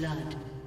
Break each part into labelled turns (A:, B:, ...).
A: Blood.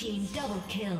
A: Team double kill.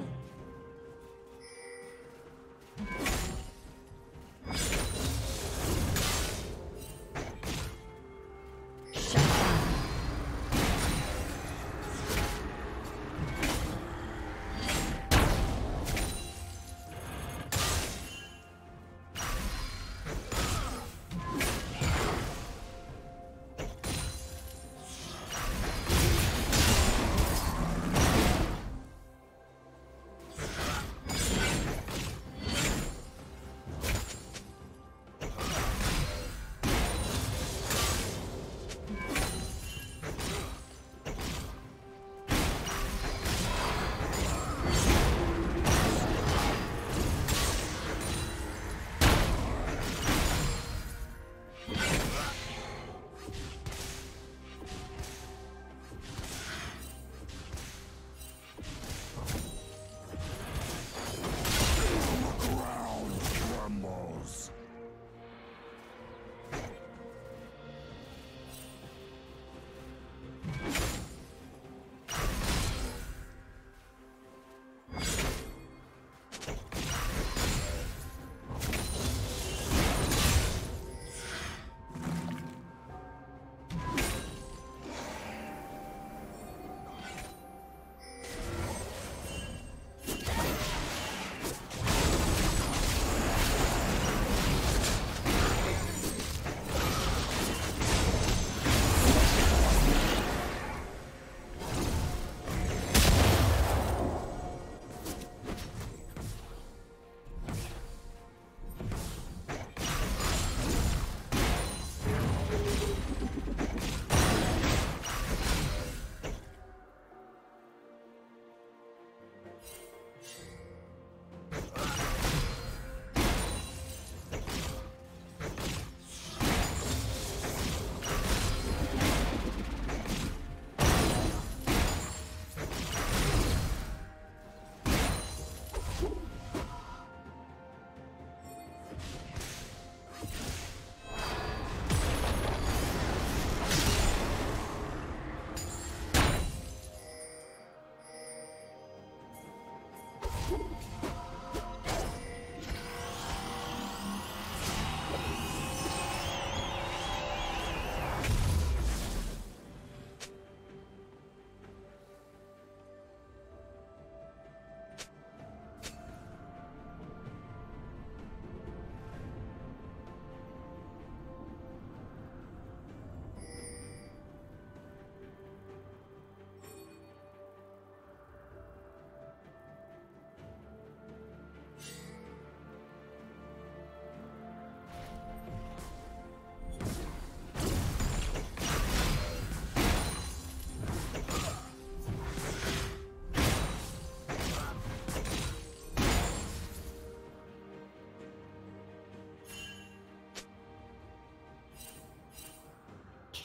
A: you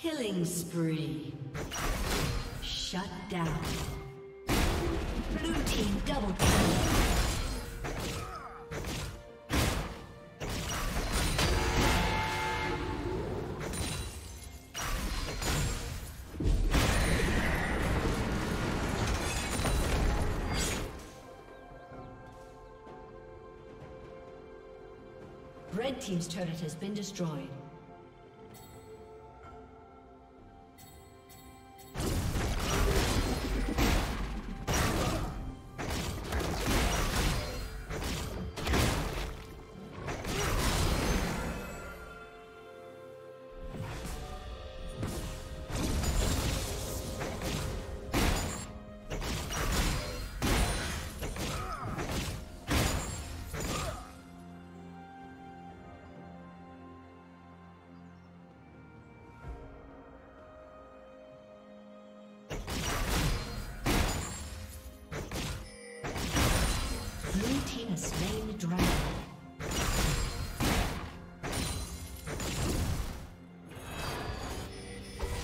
A: Killing spree. Shut down. Blue team double kill. Red Team's turret has been destroyed.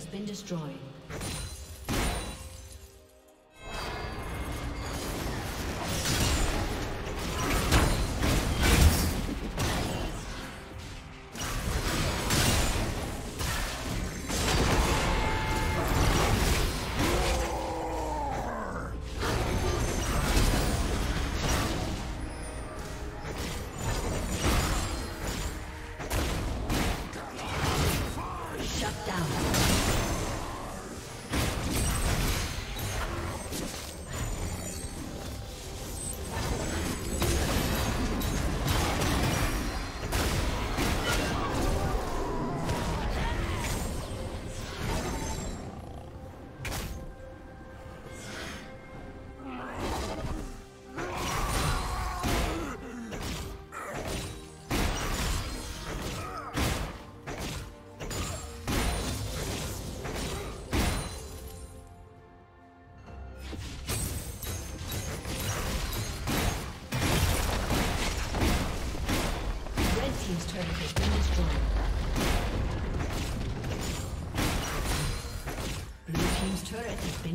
A: Has been destroyed.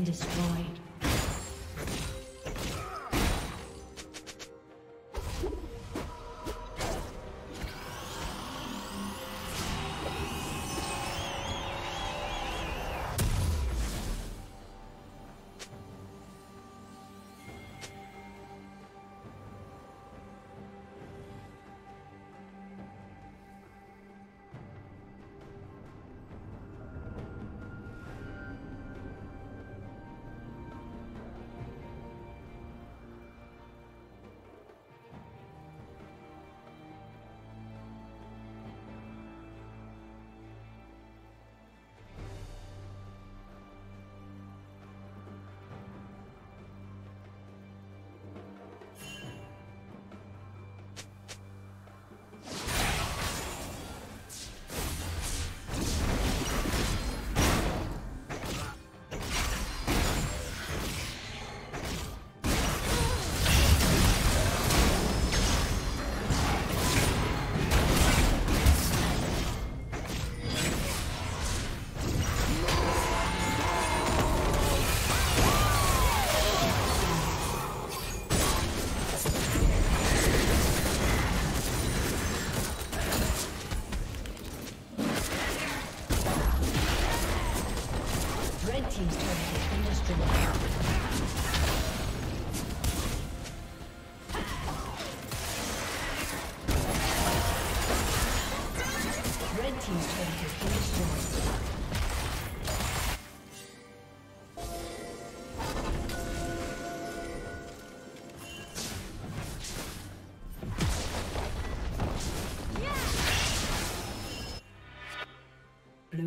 A: Destroyed.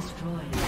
A: destroyed.